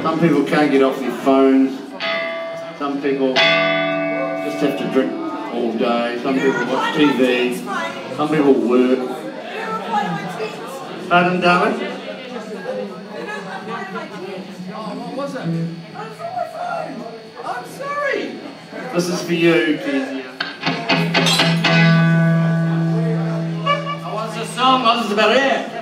Some people can't get off their phones. Some people just have to drink all day. Some people watch TV. Some people work. Pardon, darling? Oh, what was it? I'm sorry. This is for you, Kezia. Oh, what's the song? This is about it.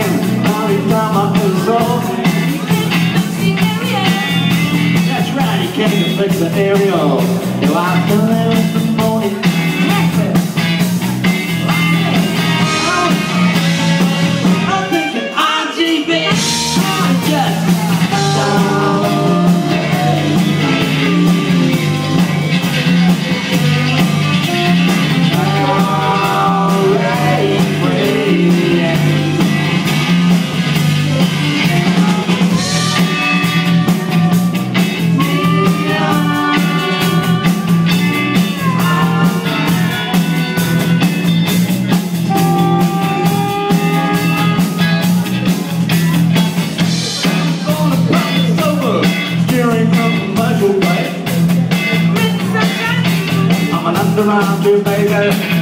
you, baby. I'm a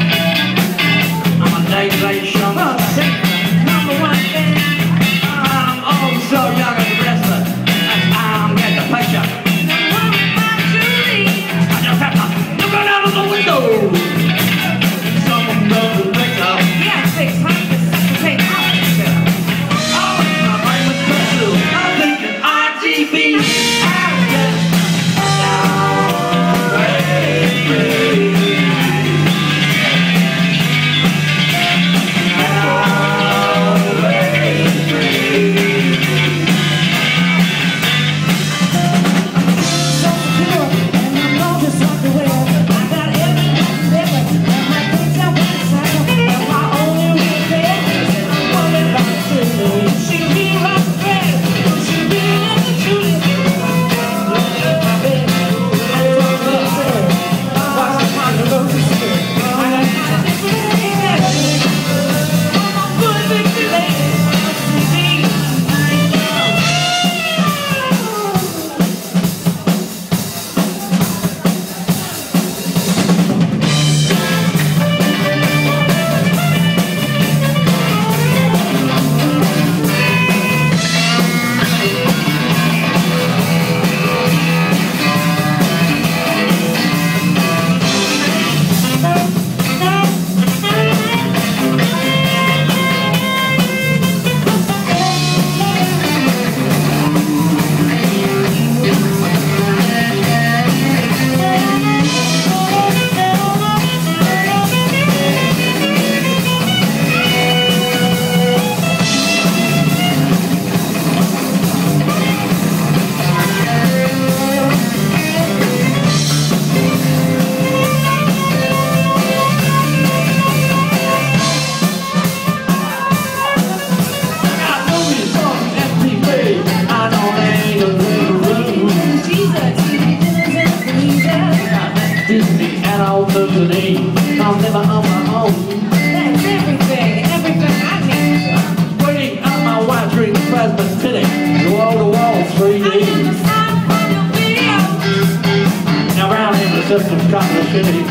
just a couple of shitty,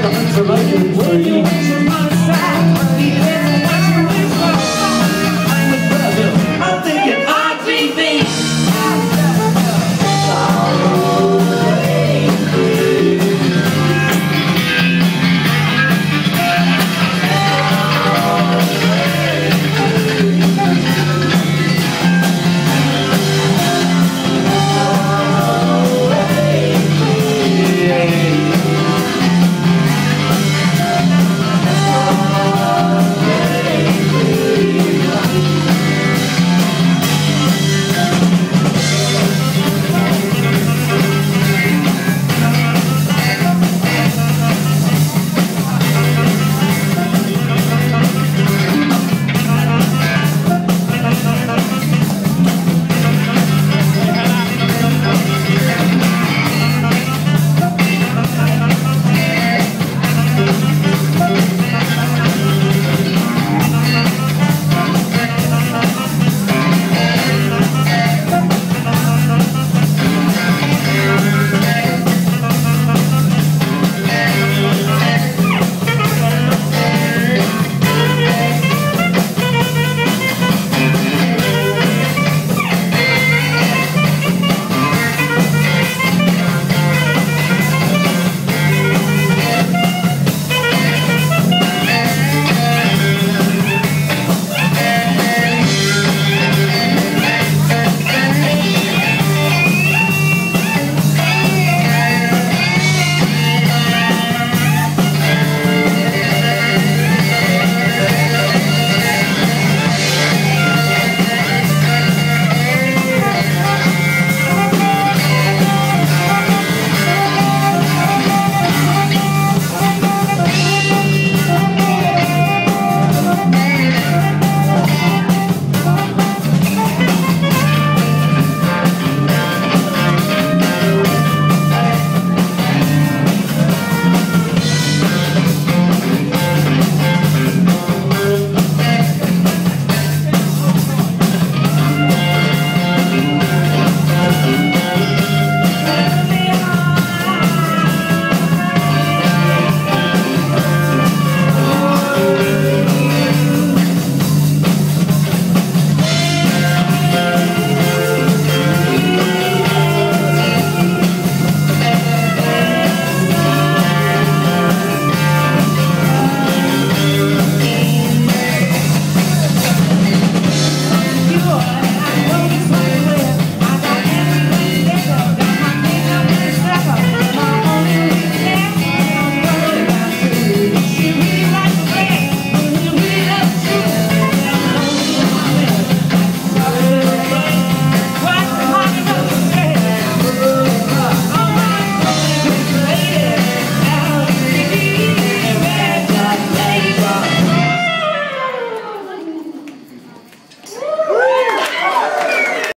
the information free.